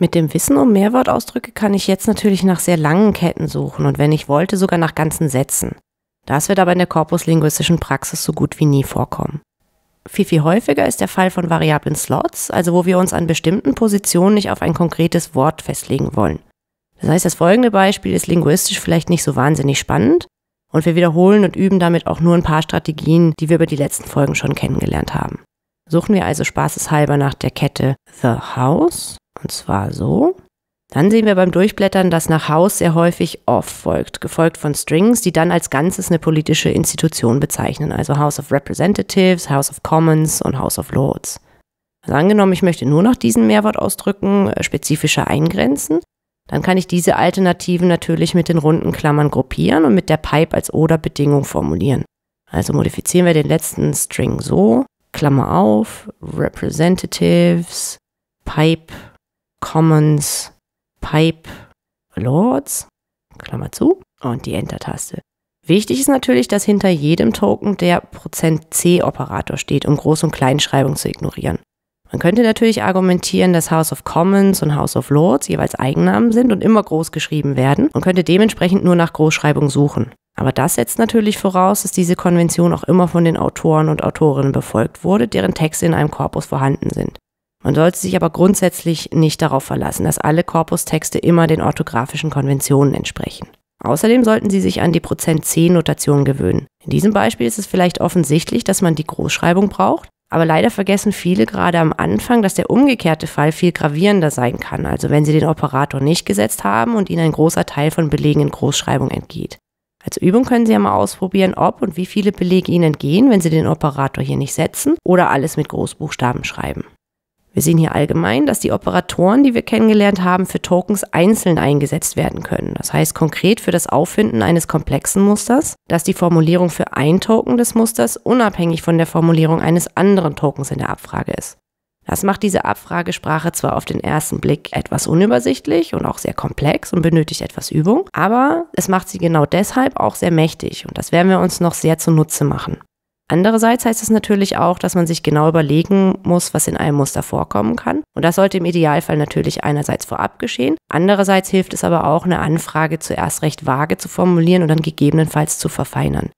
Mit dem Wissen um Mehrwortausdrücke kann ich jetzt natürlich nach sehr langen Ketten suchen und wenn ich wollte, sogar nach ganzen Sätzen. Das wird aber in der korpuslinguistischen Praxis so gut wie nie vorkommen. Viel, viel häufiger ist der Fall von variablen Slots, also wo wir uns an bestimmten Positionen nicht auf ein konkretes Wort festlegen wollen. Das heißt, das folgende Beispiel ist linguistisch vielleicht nicht so wahnsinnig spannend und wir wiederholen und üben damit auch nur ein paar Strategien, die wir über die letzten Folgen schon kennengelernt haben. Suchen wir also spaßeshalber nach der Kette The House, und zwar so. Dann sehen wir beim Durchblättern, dass nach House sehr häufig off folgt, gefolgt von Strings, die dann als Ganzes eine politische Institution bezeichnen, also House of Representatives, House of Commons und House of Lords. Also angenommen, ich möchte nur nach diesen Mehrwortausdrücken äh, spezifischer eingrenzen, dann kann ich diese Alternativen natürlich mit den runden Klammern gruppieren und mit der Pipe als Oder-Bedingung formulieren. Also modifizieren wir den letzten String so, Klammer auf, Representatives, Pipe, Commons, Pipe, Lords, Klammer zu, und die Enter-Taste. Wichtig ist natürlich, dass hinter jedem Token der %C-Operator steht, um Groß- und Kleinschreibung zu ignorieren. Man könnte natürlich argumentieren, dass House of Commons und House of Lords jeweils Eigennamen sind und immer groß geschrieben werden und könnte dementsprechend nur nach Großschreibung suchen. Aber das setzt natürlich voraus, dass diese Konvention auch immer von den Autoren und Autorinnen befolgt wurde, deren Texte in einem Korpus vorhanden sind. Man sollte sich aber grundsätzlich nicht darauf verlassen, dass alle Korpustexte immer den orthografischen Konventionen entsprechen. Außerdem sollten Sie sich an die Prozent-C-Notation gewöhnen. In diesem Beispiel ist es vielleicht offensichtlich, dass man die Großschreibung braucht, aber leider vergessen viele gerade am Anfang, dass der umgekehrte Fall viel gravierender sein kann, also wenn Sie den Operator nicht gesetzt haben und Ihnen ein großer Teil von Belegen in Großschreibung entgeht. Als Übung können Sie ja mal ausprobieren, ob und wie viele Belege Ihnen entgehen, wenn Sie den Operator hier nicht setzen oder alles mit Großbuchstaben schreiben. Wir sehen hier allgemein, dass die Operatoren, die wir kennengelernt haben, für Tokens einzeln eingesetzt werden können. Das heißt konkret für das Auffinden eines komplexen Musters, dass die Formulierung für ein Token des Musters unabhängig von der Formulierung eines anderen Tokens in der Abfrage ist. Das macht diese Abfragesprache zwar auf den ersten Blick etwas unübersichtlich und auch sehr komplex und benötigt etwas Übung, aber es macht sie genau deshalb auch sehr mächtig und das werden wir uns noch sehr zunutze machen. Andererseits heißt es natürlich auch, dass man sich genau überlegen muss, was in einem Muster vorkommen kann. Und das sollte im Idealfall natürlich einerseits vorab geschehen. Andererseits hilft es aber auch, eine Anfrage zuerst recht vage zu formulieren und dann gegebenenfalls zu verfeinern.